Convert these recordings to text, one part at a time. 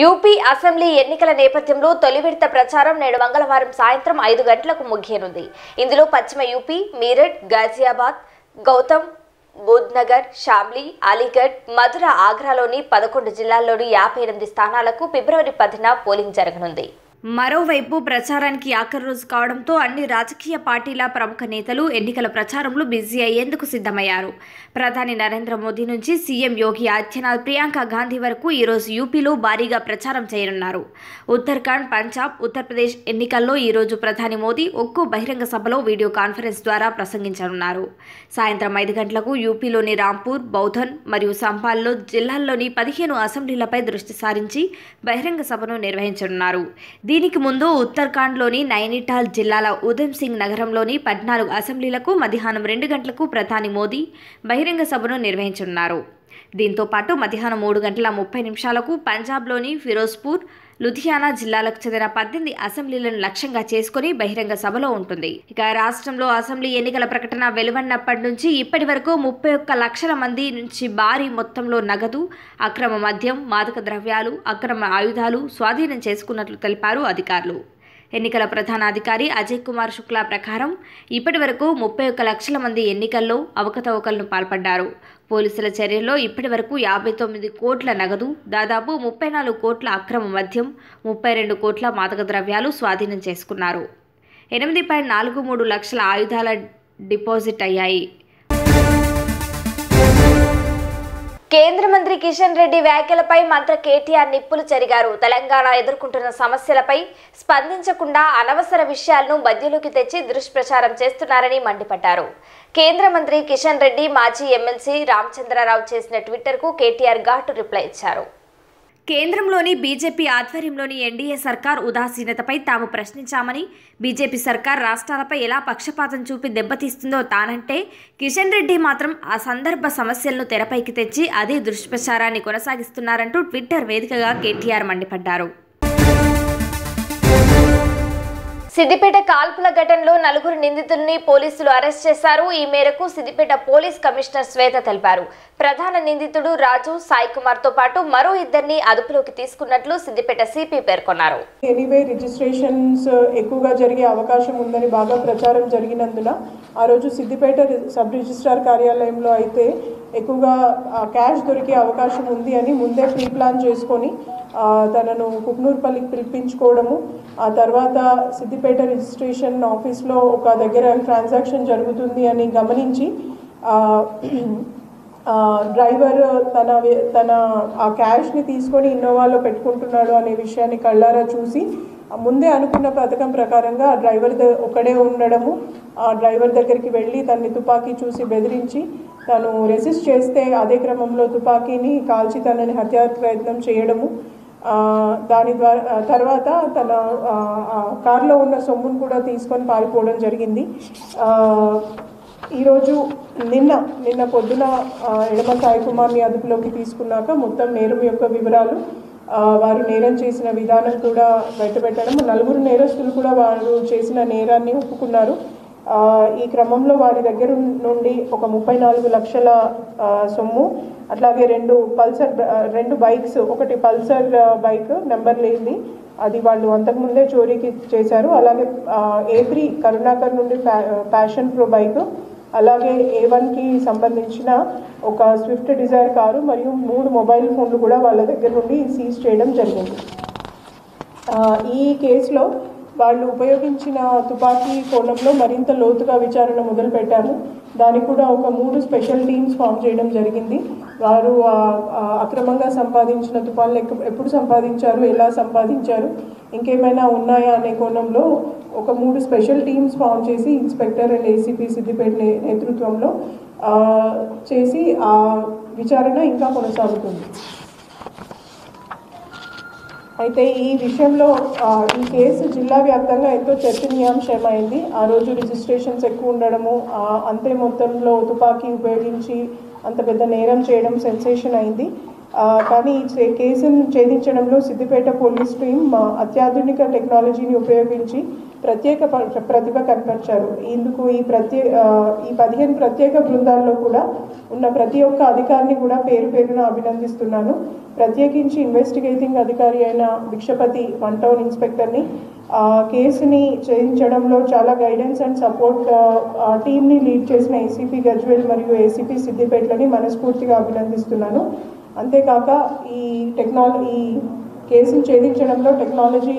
UP assembly ఎన్నికల నేపథ్యంలో తొలి విడత ప్రచారం నేడు మంగళవారం సాయంత్రం ఐదు గంటలకు ముగియనుంది. ఇందులో పశ్చిమ యూపీ మీరట్ గాజియాబాద్ గౌతమ్ బుద్నగర్ షామ్లీ అలీగఢ్ మధుర ఆగ్రాలోని పదకొండు జిల్లాల్లోని యాభై ఎనిమిది స్థానాలకు ఫిబ్రవరి పదిన పోలింగ్ జరగనుంది. మరోవైపు ప్రచారానికి ఆఖరి రోజు కావడంతో అన్ని రాజకీయ పార్టీల ప్రముఖ నేతలు ఎన్నికల ప్రచారంలో బిజీ అయ్యేందుకు సిద్ధమయ్యారు. ప్రధాని నరేంద్ర మోదీ నుంచి సీఎం యోగి ఆదిత్యనాథ్ ప్రియాంక గాంధీ వరకు ఈరోజు యూపీలో భారీగా ప్రచారం చేయనున్నారు. ఉత్తరాఖండ్ పంజాబ్ ఉత్తరప్రదేశ్ ఎన్నికల్లో ఈరోజు ప్రధాని మోదీ ఒక్కో బహిరంగ సభలో వీడియో కాన్ఫరెన్స్ ద్వారా ప్రసంగించనున్నారు. సాయంత్రం ఐదు గంటలకు యూపీలోని రాంపూర్ బౌధన్ మరియు సంపాల్లో జిల్లాల్లోని పదిహేను అసెంబ్లీలపై దృష్టి సారించి బహిరంగ సభను నిర్వహించనున్నారు. దీనికి ముందు ఉత్తరాఖండ్లోని నైనిటాల్ జిల్లాల ఉధమ్ సింగ్ నగరంలోని పద్నాలుగు అసెంబ్లీలకు మధ్యాహ్నం రెండు గంటలకు ప్రధాని మోదీ బహిరంగ సభను నిర్వహించనున్నారు. దీంతో పాటు మధ్యాహ్నం మూడు గంటల ముప్పై నిమిషాలకు పంజాబ్లోని ఫిరోజ్పూర్ లుధియానా జిల్లాలకు చెందిన పద్దెనిమిది అసెంబ్లీలను లక్ష్యంగా చేసుకుని బహిరంగ సభలో ఉంటుంది. ఇక రాష్ట్రంలో అసెంబ్లీ ఎన్నికల ప్రకటన వెలువడినప్పటి నుంచి ఇప్పటి వరకు ముప్పై ఒక్క లక్షల మంది నుంచి భారీ మొత్తంలో నగదు అక్రమ మద్యం మాదక ద్రవ్యాలు అక్రమ ఆయుధాలు స్వాధీనం చేసుకున్నట్లు తెలిపారు అధికారులు. ఎన్నికల ప్రధాన అధికారి అజయ్ కుమార్ శుక్లా ప్రకారం ఇప్పటి వరకు ముప్పై ఒక్క లక్షల మంది ఎన్నికల్లో అవకతవకలను పాల్పడ్డారు. పోలీసుల చర్యల్లో ఇప్పటి వరకు యాభై తొమ్మిది కోట్ల నగదు దాదాపు ముప్పై నాలుగు కోట్ల అక్రమ మద్యం ముప్పై రెండు కోట్ల మాదక ద్రవ్యాలు స్వాధీనం చేసుకున్నారు. ఎనిమిది పాయింట్ నాలుగు మూడు లక్షల ఆయుధాల డిపాజిట్ అయ్యాయి. కేంద్ర మంత్రి కిషన్ రెడ్డి వ్యాఖ్యలపై మంత్రి కేటీఆర్ నిప్పులు చెరిగారు తెలంగాణ ఎదుర్కొంటున్న సమస్యలపై స్పందించకుండా అనవసర విషయాలను మధ్యలోకి తెచ్చి దుష్ప్రచారం చేస్తున్నారని మండిపడ్డారు. కేంద్ర మంత్రి కిషన్ రెడ్డి మాజీ ఎమ్మెల్సీ రామచంద్రరావు చేసిన ట్విట్టర్కు కేటీఆర్ ఘాటు రిప్లై ఇచ్చారు. కేంద్రంలోని బీజేపీ ఆధ్వర్యంలోని ఎన్డీఏ సర్కార్ ఉదాసీనతపై తాము ప్రశ్నించామని బీజేపీ సర్కార్ రాష్ట్రాలపై ఎలా పక్షపాతం చూపి దెబ్బతీస్తుందో తానంటే కిషన్ రెడ్డి మాత్రం ఆ సందర్భ సమస్యలను తెరపైకి తెచ్చి అదే దుష్ప్రచారాన్ని కొనసాగిస్తున్నారంటూ ట్విట్టర్ వేదికగా కేటీఆర్ మండిపడ్డారు. సిద్దిపేట కాల్పుల ఘటనలో నలుగురు నిందితుల్ని పోలీసులు అరెస్ట్ చేశారు. ఈ మేరకు సిద్దిపేట పోలీస్ కమిషనర్ శ్వేత తెలిపారు. ప్రధాన నిందితుడు రాజు సాయి కుమార్తో పాటు మరో ఇద్దరిని అదుపులోకి తీసుకున్నట్లు సిద్దిపేట సిపి పేర్కొన్నారు. ఎనీవే రిజిస్ట్రేషన్స్ uh, ఎక్కువగా జరిగే అవకాశం ఉందని బాగా ప్రచారం జరిగినందున ఆ రోజు సిద్దిపేట సబ్ రిజిస్ట్రార్ కార్యాలయంలో అయితే ఎక్కువగా uh, క్యాష్ దొరికే అవకాశం ఉంది అని ముందే ప్రీ ప్లాన్ చేసుకొని uh, తనను కుక్నూర్పల్లికి పిలిపించుకోవడము ఆ తర్వాత సిద్దిపేట రిజిస్ట్రేషన్ ఆఫీస్లో ఒక దగ్గర ట్రాన్సాక్షన్ జరుగుతుంది అని గమనించి డ్రైవర్ తన తన ఆ క్యాష్ని తీసుకొని ఇన్నోవాలో పెట్టుకుంటున్నాడు అనే విషయాన్ని కళ్ళారా చూసి ముందే అనుకున్న పథకం ప్రకారంగా ఆ డ్రైవర్ ద ఒకడే ఉండడము ఆ డ్రైవర్ దగ్గరికి వెళ్ళి తన్ని తుపాకీ చూసి బెదిరించి తను రెసిస్ట్ చేస్తే అదే క్రమంలో తుపాకీని కాల్చి తనని హత్యా ప్రయత్నం చేయడము దాని ద్వారా తర్వాత తన కారులో ఉన్న సొమ్మును కూడా తీసుకొని పారిపోవడం జరిగింది. ఈరోజు నిన్న నిన్న పొద్దున ఎడమ సాయి కుమార్ని అదుపులోకి తీసుకున్నాక మొత్తం నేరం యొక్క వివరాలు వారు నేరం చేసిన విధానం కూడా బయటపెట్టడం నలుగురు నేరస్తులు కూడా వారు చేసిన నేరాన్ని ఒప్పుకున్నారు. ఈ క్రమంలో వారి దగ్గర నుండి ఒక ముప్పై నాలుగు లక్షల సొమ్ము అట్లాగే రెండు పల్సర్ రెండు బైక్స్ ఒకటి పల్సర్ బైక్ నెంబర్ లేనిది అది వాళ్ళు అంతకుముందే చోరీకి చేశారు. అలాగే ఏ త్రీ కరుణాకర్ నుండి ప్యాషన్ ప్రో బైక్ అలాగే ఏ వన్కి సంబంధించిన ఒక స్విఫ్ట్ డిజైర్ కారు మరియు మూడు మొబైల్ ఫోన్లు కూడా వాళ్ళ దగ్గర నుండి సీజ్ చేయడం జరిగింది. ఈ కేసులో వాళ్ళు ఉపయోగించిన తుపాకీ కోణంలో మరింత లోతుగా విచారణ మొదలుపెట్టాము. దానికి కూడా ఒక మూడు స్పెషల్ టీమ్స్ ఫామ్ చేయడం జరిగింది. వారు అక్రమంగా సంపాదించిన తుపాన్లు ఎప్పుడు సంపాదించారు ఎలా సంపాదించారు ఇంకేమైనా ఉన్నాయా అనే కోణంలో ఒక మూడు స్పెషల్ టీమ్స్ ఫామ్ చేసి ఇన్స్పెక్టర్ అండ్ ఏసీపీ సిద్దిపేట నేతృత్వంలో చేసి ఆ విచారణ ఇంకా కొనసాగుతుంది. అయితే ఈ విషయంలో ఈ కేసు జిల్లా వ్యాప్తంగా ఎంతో చర్చనీయాంశమైంది ఆ రోజు రిజిస్ట్రేషన్స్ ఎక్కువ ఉండడము అంతే మొత్తంలో తుపాకీ ఉపయోగించి అంత పెద్ద నేరం చేయడం సెన్సేషన్ అయింది. కానీ ఈ చే- కేసును ఛేదించడంలో సిద్దిపేట పోలీస్ టీం అత్యాధునిక టెక్నాలజీని ఉపయోగించి ప్రత్యేక ప- ప్రతిభ కనపరిచారు. ఇందుకు ఈ ప్రత్యే ఈ పదిహేను ప్రత్యేక బృందాల్లో కూడా ఉన్న ప్రతి ఒక్క అధికారిని కూడా పేరు పేరున అభినందిస్తున్నాను. ప్రత్యేకించి ఇన్వెస్టిగేటింగ్ అధికారి అయిన భిక్షపతి వన్ టౌన్ ఇన్స్పెక్టర్ని కేసుని చేయించడంలో చాలా గైడెన్స్ అండ్ సపోర్ట్ టీమ్ని లీడ్ చేసిన ఏసీపీ గజ్వేల్ మరియు ఏసీపీ సిద్దిపేటలని మనస్ఫూర్తిగా అభినందిస్తున్నాను. అంతేకాక ఈ టెక్నాలజీ ఈ కేసును ఛేదించడంలో టెక్నాలజీ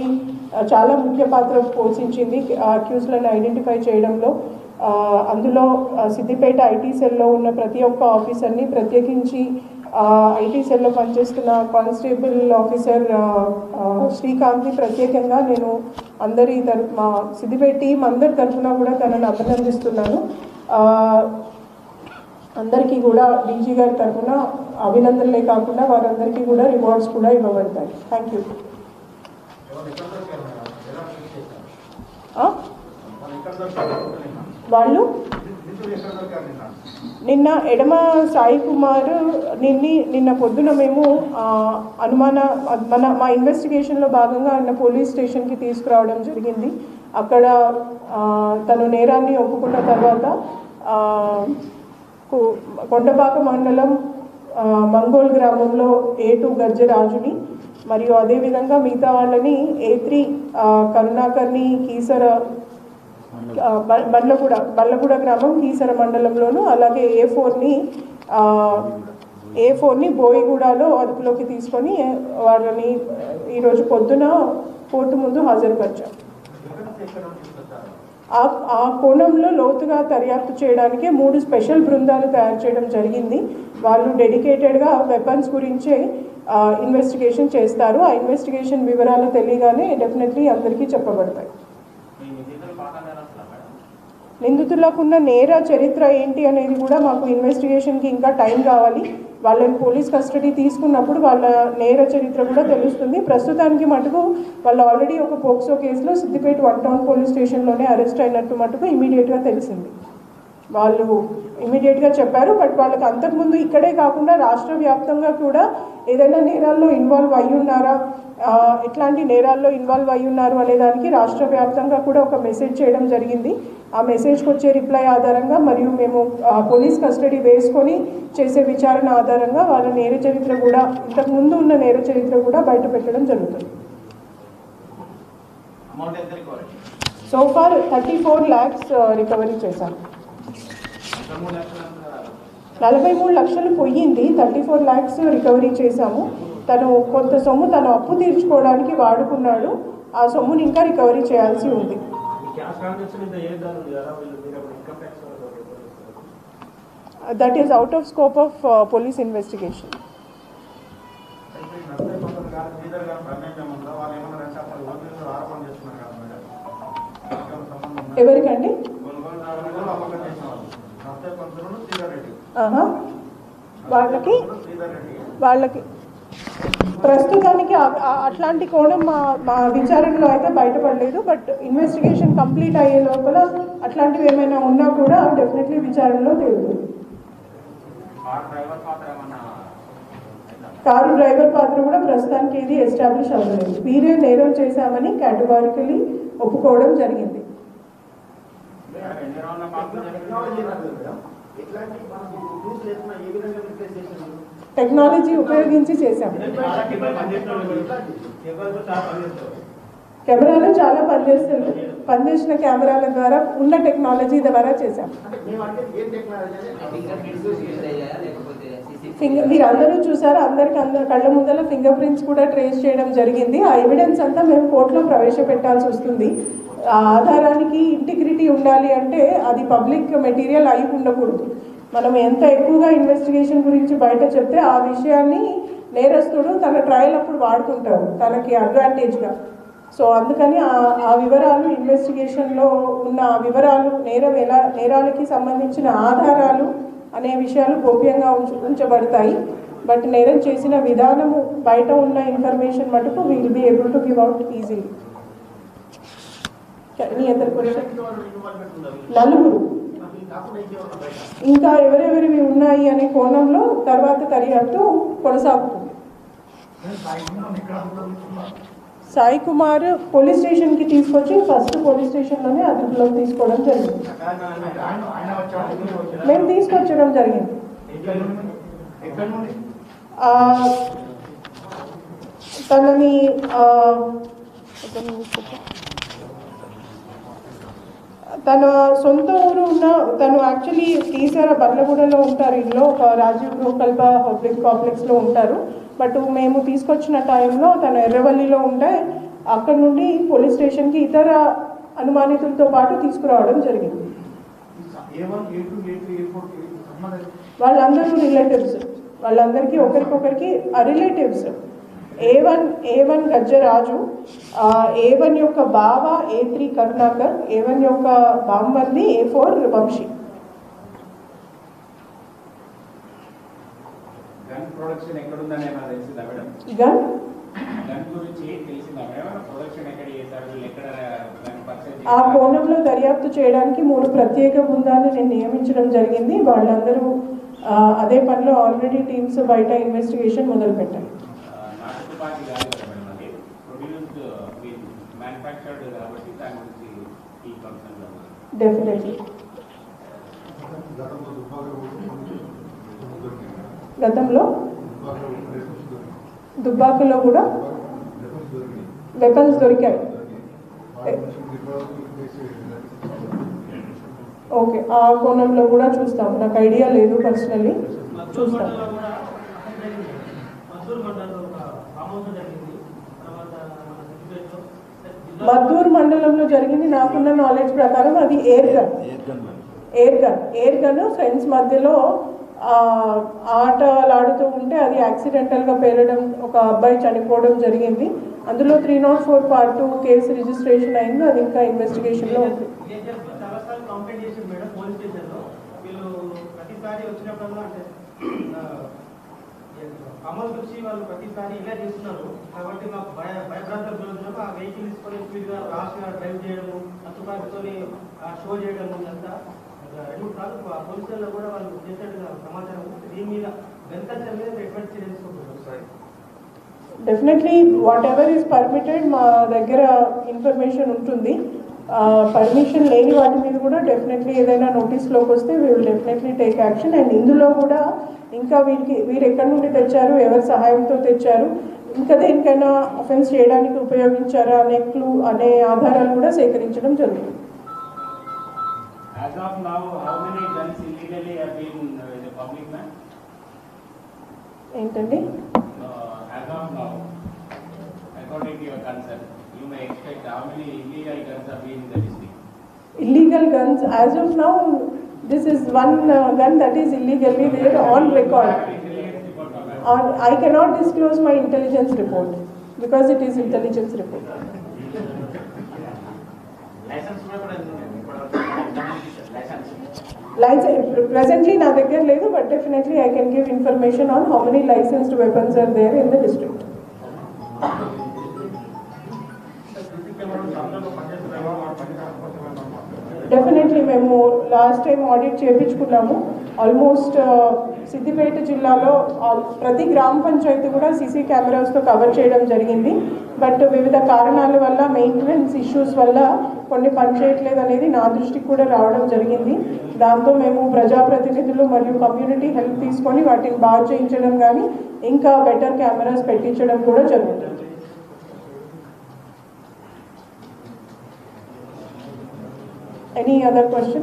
చాలా ముఖ్య పాత్ర పోషించింది. అక్యూజ్లను ఐడెంటిఫై చేయడంలో అందులో సిద్దిపేట ఐటీ సెల్లో ఉన్న ప్రతి ఒక్క ఆఫీసర్ని ప్రత్యేకించి ఐటీ సెల్లో పనిచేస్తున్న కానిస్టేబుల్ ఆఫీసర్ శ్రీకాంత్ని ప్రత్యేకంగా నేను అందరి తరఫు మా సిద్దిపేట టీం అందరి తరఫున కూడా తనను అభినందిస్తున్నాను. అందరికీ కూడా డీజీ గారి తరఫున అభినందనలే కాకుండా వారందరికీ కూడా రివార్డ్స్ కూడా ఇవ్వబడతాయి. థ్యాంక్ యూ వాళ్ళు? నిన్న ఎడమ సాయి కుమార్ నిన్ని నిన్న పొద్దున మేము అనుమాన మన మా ఇన్వెస్టిగేషన్లో భాగంగా ఆయన పోలీస్ స్టేషన్కి తీసుకురావడం జరిగింది. అక్కడ తను నేరాన్ని ఒప్పుకున్న తర్వాత కొండపాక మండలం మంగోల్ గ్రామంలో ఏ టూ గర్జరాజుని మరియు అదేవిధంగా మిగతా వాళ్ళని ఏ త్రీ కరుణాకర్ని కీసర బ- బండ్లగూడ బండ్లగూడ గ్రామం కీసర మండలంలోను అలాగే ఏ ఫోర్ని ఏ ఫోర్ని బోయిగూడలో అదుపులోకి తీసుకొని వాళ్ళని ఈరోజు పొద్దున కోర్టు ముందు హాజరుపరిచాం ఆ ఆ కోణంలో లోతుగా దర్యాప్తు చేయడానికి మూడు స్పెషల్ బృందాలు తయారు చేయడం జరిగింది. వాళ్ళు డెడికేటెడ్గా వెపన్స్ గురించే ఇన్వెస్టిగేషన్ చేస్తారు. ఆ ఇన్వెస్టిగేషన్ వివరాలు తెలియగానే డెఫినెట్లీ అందరికీ చెప్పబడతాయి. నిందితులకు ఉన్న నేర చరిత్ర ఏంటి అనేది కూడా మాకు ఇన్వెస్టిగేషన్కి ఇంకా టైం కావాలి వాళ్ళని పోలీస్ కస్టడీ తీసుకున్నప్పుడు వాళ్ళ నేర చరిత్ర కూడా తెలుస్తుంది. ప్రస్తుతానికి మటుకు వాళ్ళు ఆల్రెడీ ఒక పోక్సో కేసులో సిద్దిపేట వన్ టౌన్ పోలీస్ స్టేషన్లోనే అరెస్ట్ అయినట్టు మటుకు ఇమీడియట్గా తెలిసింది. వాళ్ళు ఇమీడియట్గా చెప్పారు బట్ వాళ్ళకి అంతకుముందు ఇక్కడే కాకుండా రాష్ట్ర వ్యాప్తంగా కూడా ఏదైనా నేరాల్లో ఇన్వాల్వ్ అయి ఉన్నారా? ఆ, ఎట్లాంటి నేరాల్లో ఇన్వాల్వ్ అయి ఉన్నారు అనే దానికి రాష్ట్ర వ్యాప్తంగా కూడా ఒక మెసేజ్ చేయడం జరిగింది. ఆ మెసేజ్కి వచ్చే రిప్లై ఆధారంగా మరియు మేము పోలీస్ కస్టడీ వేసుకొని చేసే విచారణ ఆధారంగా వాళ్ళ నేర చరిత్ర కూడా ఇంతకుముందు ఉన్న నేర చరిత్ర కూడా బయట పెట్టడం జరుగుతుంది. So far thirty four lakhs recovery చేశాం ఇంకా మూడు లక్షలు ఎంత కదా? నలభై మూడు లక్షలు పోయింది థర్టీ ఫోర్ ల్యాక్స్ రికవరీ చేశాము. తను కొంత సొమ్ము తను అప్పు తీర్చుకోవడానికి వాడుకున్నాడు. ఆ సొమ్ముని ఇంకా రికవరీ చేయాల్సి ఉంది. That is out of scope of police investigation ఎవరికండి? వాళ్ళకి వాళ్ళకి. ప్రస్తుతానికి అట్లాంటి కోణం మా మా విచారణలో అయితే బయటపడలేదు బట్ ఇన్వెస్టిగేషన్ కంప్లీట్ అయ్యే లోపల అట్లాంటివి ఏమైనా ఉన్నా కూడా డెఫినెట్లీ విచారణలో లేదు కారు డ్రైవర్ పాత్ర కూడా ప్రస్తుతానికి ఇది ఎస్టాబ్లిష్ అవ్వలేదు. వీరే నేరం చేశామని కేటగారికలీ ఒప్పుకోవడం జరిగింది. టెక్నాలజీ ఉపయోగించి చేశాం. కెమెరాలు చాలా పనిచేస్తుంది పనిచేసిన కెమెరాల ద్వారా ఉన్న టెక్నాలజీ ద్వారా చేశాం. ఫింగర్ మీరు అందరూ చూసారు? అందరికి అందరు కళ్ళ ముందర ఫింగర్ ప్రింట్స్ కూడా ట్రేస్ చేయడం జరిగింది. ఆ ఎవిడెన్స్ అంతా మేము కోర్టులో ప్రవేశపెట్టాల్సి వస్తుంది. ఆధారానికి ఇంటిగ్రిటీ ఉండాలి అంటే అది పబ్లిక్ మెటీరియల్ అయి ఉండకూడదు. మనం ఎంత ఎక్కువగా ఇన్వెస్టిగేషన్ గురించి బయట చెప్తే ఆ విషయాన్ని నేరస్తుడు తన ట్రయల్ అప్పుడు వాడుకుంటాడు తనకి అడ్వాంటేజ్గా సో అందుకని ఆ ఆ వివరాలు ఇన్వెస్టిగేషన్లో ఉన్న ఆ వివరాలు నేరం ఎలా నేరాలకి సంబంధించిన ఆధారాలు అనే విషయాలు గోప్యంగా ఉంచు ఉంచబడతాయి. బట్ నేరం చేసిన విధానము బయట ఉన్న ఇన్ఫర్మేషన్ మటుకు will be able to give out easily any other question నలుగురు. ఇంకా ఎవరెవరివి ఉన్నాయి అనే కోణంలో తర్వాత దర్యాప్తు కొనసాగుతుంది. సాయి కుమార్ పోలీస్ స్టేషన్కి తీసుకొచ్చి ఫస్ట్ పోలీస్ స్టేషన్లోనే అదుపులోకి తీసుకోవడం జరిగింది. మేము తీసుకొచ్చడం జరిగింది. తనని ఒక నిమిషం. తన సొంత ఊరు ఉన్న తను యాక్చువల్లీ తీసార బండ్లగూడలో ఉంటారు. ఇంట్లో ఒక రాజీవ్ గృహకల్ప పబ్లిక్ కాంప్లెక్స్లో ఉంటారు. బట్ మేము తీసుకొచ్చిన టైంలో తను ఎర్రవల్లిలో ఉంటే అక్కడ నుండి పోలీస్ స్టేషన్కి ఇతర అనుమానితులతో పాటు తీసుకురావడం జరిగింది. వాళ్ళందరూ రిలేటివ్స్. వాళ్ళందరికీ ఒకరికొకరికి relatives. A one A one Gajjaraju A one యొక్క బావ A three Karunakar A one యొక్క బాంబంది ఏ ఫోర్ వంశీ గన్ ఆ కోణంలో దర్యాప్తు చేయడానికి మూడు ప్రత్యేక బృందాలు నేను నియమించడం జరిగింది. వాళ్ళందరూ అదే పనిలో ఆల్రెడీ టీమ్స్ బయట ఇన్వెస్టిగేషన్ మొదలుపెట్టారు నాటు తుపాకీ కాదు కదా మేడం అది ప్రొడ్యూస్డ్ మ్యానుఫ్యాక్చర్డ్ కాబట్టి దాని గురించి ఈ కన్సర్న్ డెఫినెట్లీ గతంలో? దుబ్బాకలో కూడా? వెపన్స్ దొరికాయి. ఓకే ఆ కోణంలో కూడా చూస్తాం. నాకు ఐడియా లేదు పర్సనల్లీ. చూస్తాం మండలంలో కూడా జరిగింది. మద్దూరు మండలంలో ఒక ఆమోదం జరిగింది తర్వాత మన సిద్దిపేటలో జిల్లా మద్దూరు మండలంలో జరిగింది. నాకున్న నాలెడ్జ్ ప్రకారం అది air gun. Air gun. Air gun friends మధ్యలో ఆటలాడుతూ ఉంటే అది యాక్సిడెంటల్గా పేరడం ఒక అబ్బాయి చనిపోవడం జరిగింది. అందులో three not four part two case registration అయింది. అది ఇంకా ఇన్వెస్టిగేషన్లో ఉంది. ఏజెంట్స్ చాలాసార్లు కంప్లైంట్ చేసింది మేడం పోలీస్ స్టేషన్లో వీళ్ళు ప్రతిసారి వచ్చినప్పుడల్లా అంటే అమలు వచ్చి వాళ్ళు ప్రతిసారి ఇలా చేస్తున్నారు. కాబట్టి మాకు భయ భయభ్రాంతలు గురవుతున్నాము ఆ వెహికల్ తీసుకొని స్పీడ్గా ర్యాష్గా డ్రైవ్ చేయడము ఆ తుపాకీతో షో చేయడము ఇదంతా రెండు మూడు సార్లు ఆ పోలీస్ స్టేషన్లో కూడా వాళ్ళు చేసినట్టుగా సమాచారం. దీని మీద గంతచ్చల మీద ఎటువంటి చర్య తీసుకుంటున్నారు? Definitely whatever is permitted మా దగ్గర ఇన్ఫర్మేషన్ ఉంటుంది. పర్మిషన్ లేని వాటి మీద కూడా డెఫినెట్లీ ఏదైనా నోటీస్లోకి వస్తే we will definitely take action and ఇందులో కూడా ఇంకా వీరికి వీరు ఎక్కడి నుండి తెచ్చారు ఎవరి సహాయంతో తెచ్చారు ఇంకా దేనికైనా అఫెన్స్ చేయడానికి ఉపయోగించారా అనే క్లూ అనే ఆధారాలు కూడా సేకరించడం జరుగుతుంది. Uh? ఏంటండి? Uh, as of now, according to your concern, you may expect how many illegal guns have been in the district? illegal guns as of now this is one uh, gun that is illegally there on record Intelligence report of that. on i cannot disclose my intelligence report because it is intelligence report licence కూడా కూడా licence license presently నా దగ్గర లేదు but definitely i can give information on how many licensed weapons are there in the district Definitely మేము last time audit చేయించుకున్నాము almost Siddipet జిల్లాలో ప్రతి గ్రామ పంచాయతీ కూడా సీసీ కెమెరాస్తో కవర్ చేయడం జరిగింది. బట్ వివిధ కారణాల వల్ల మెయింటెనెన్స్ ఇష్యూస్ వల్ల కొన్ని పనిచేయట్లేదు అనేది నా దృష్టికి కూడా రావడం జరిగింది. దాంతో మేము ప్రజాప్రతినిధులు మరియు కమ్యూనిటీ హెల్ప్ తీసుకొని వాటిని బాగా చేయించడం కానీ ఇంకా బెటర్ కెమెరాస్ పెట్టించడం కూడా జరుగుతుంది. Any other question?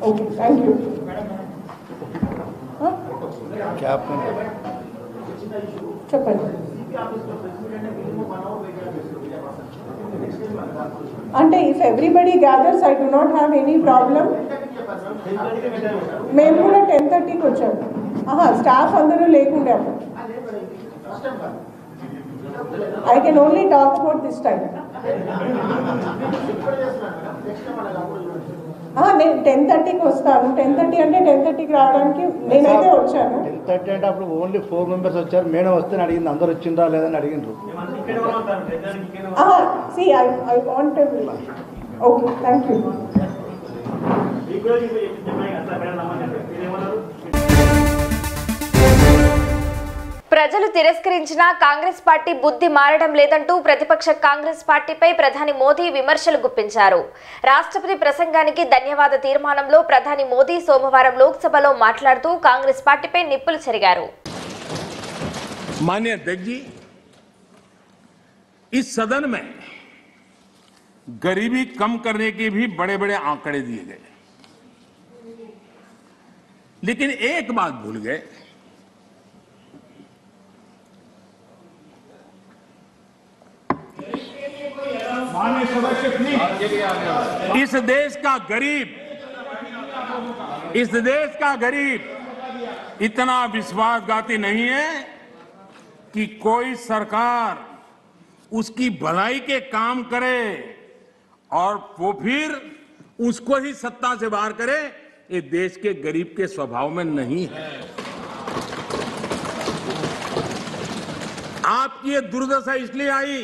Okay, thank you. Huh? చెప్పండి అంటే if everybody gathers I do not have any problem మేము కూడా టెన్ థర్టీకి వచ్చాము ఆహా స్టాఫ్ అందరూ లేకుండే అప్పుడు I can only talk about this time నేను టెన్ థర్టీకి వస్తాను. టెన్ థర్టీ అంటే టెన్ థర్టీకి రావడానికి నేనైతే వచ్చాను. టెన్ థర్టీ అంటే అప్పుడు ఓన్లీ ఫోర్ మెంబర్స్ వచ్చారు. మేడం వస్తే అడిగింది అందరు వచ్చిండ్రా లేదని అడిగిండ్రు. See I I want okay thank you ప్రజలు తిరస్కరించినా కాంగ్రెస్ పార్టీ బుద్ధి మారడం లేదంటూ ప్రతిపక్ష కాంగ్రెస్ పార్టీపై ప్రధాని మోదీ విమర్శలు గుప్పించారు రాష్ట్రపతి ప్రసంగానికి ధన్యవాద తీర్మానంలో ప్రధాని మోదీ సోమవారం లోక్సభలో మాట్లాడుతూ కాంగ్రెస్ పార్టీపై నిప్పులు చెరిగారు मान्य अध्यक्ष जी इस सदन में गरीबी कम करने के भी बड़े बड़े आंकड़े दिए गए लेकिन एक बात भूल गए इस देश का गरीब, इस देश का गरीब, इतना विश्वासघाती नहीं है कि कोई सरकार उसकी भलाई के काम करे और वो फिर उसको ही सत्ता से बाहर करे। ये देश के गरीब के स्वभाव में नहीं है। आपकी ये दुर्दशा इसलिए आई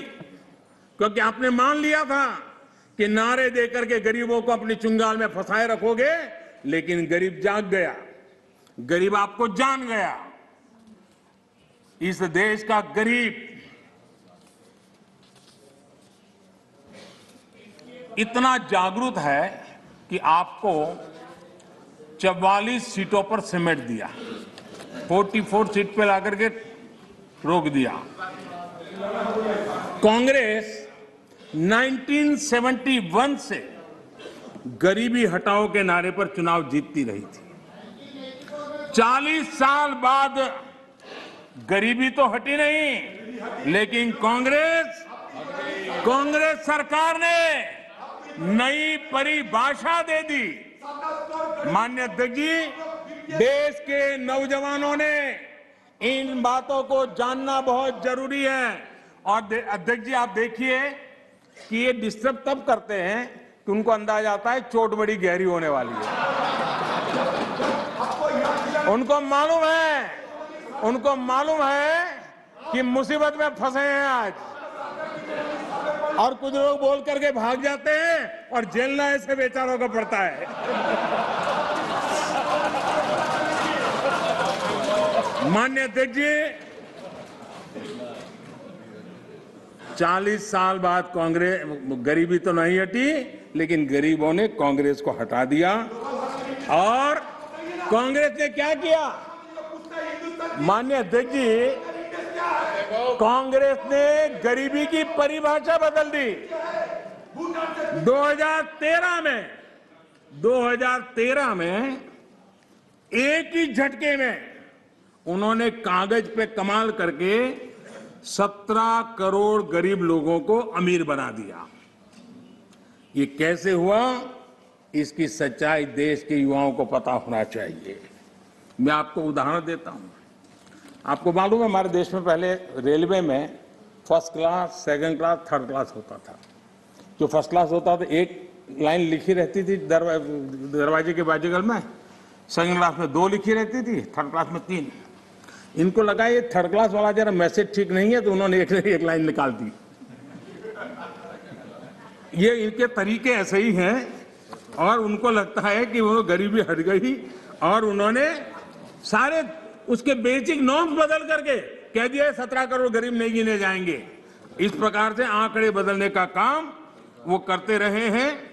क्योंकि आपने मान लिया था कि नारे देकर के गरीबों को अपनी चुंगाल में फंसाए रखोगे, लेकिन गरीब जाग गया। गरीब आपको जान गया। इस देश का गरीब। इतना जागरूक है कि आपको 44 सीटों पर समेट दिया 44 सीट पे लाकर के रोक दिया। कांग्रेस 1971 से गरीबी हटाओ के नारे पर चुनाव जीतती रही थी। 40 साल बाद गरीबी तो हटी नहीं, लेकिन कांग्रेस कांग्रेस सरकार ने नई परिभाषा दे दी। मान्य अध्यक्ष जी, देश के नौजवानों ने इन बातों को जानना बहुत ज़रूरी है। और अध्यक्ष जी, आप देखिए कि ये डिस्टर्ब तब करते हैं कि उनको अंदाज आता है चोट बड़ी गहरी होने वाली है। उनको मालूम है, उनको मालूम है कि मुसीबत में फंसे हैं आज। और कुछ लोग बोल करके भाग जाते हैं और जेलना ऐसे बेचारों को पड़ता है। मान्य अध्यक्ष जी चालीस साल बाद कांग्रेस, गरीबी तो नहीं हटी, लेकिन गरीबों ने कांग्रेस को हटा दिया। और कांग्रेस ने क्या किया? मान्य अध्यक्ष जी, कांग्रेस ने गरीबी की परिभाषा बदल दी। 2013 में 2013 में एक ही झटके में उन्होंने कागज़ पे कमाल करके 17 करोड़ गरीब लोगों को अमीर बना दिया। ये कैसे हुआ? इसकी सच्चाई देश के युवाओं को पता होना चाहिए। मैं आपको उदाहरण देता हूँ। आपको मालूम है, हमारे देश में पहले रेलवे में first class, second class, third class होता था। जो फ़र्स्ट क्लास होता था, एक लाइन लिखी रहती थी दरवाजे के बाजूगल में, सेकंड क्लास में दो लिखी रहती थी, थर्ड क्लास में तीन। इनको लगा ये थर्ड क्लास वाला जरा मैसेज ठीक नहीं है तो उन्होंने एक, एक लाइन निकाल दी। ये इनके तरीके ऐसे ही हैं और उनको लगता है कि वो गरीबी हट गई और उन्होंने सारे उसके बेसिक नॉर्म्स बदल करके कह दिया सत्रह करोड़ गरीब नहीं गिने जाएँगे। इस प्रकार से आंकड़े बदलने का काम वो करते रहे हैं।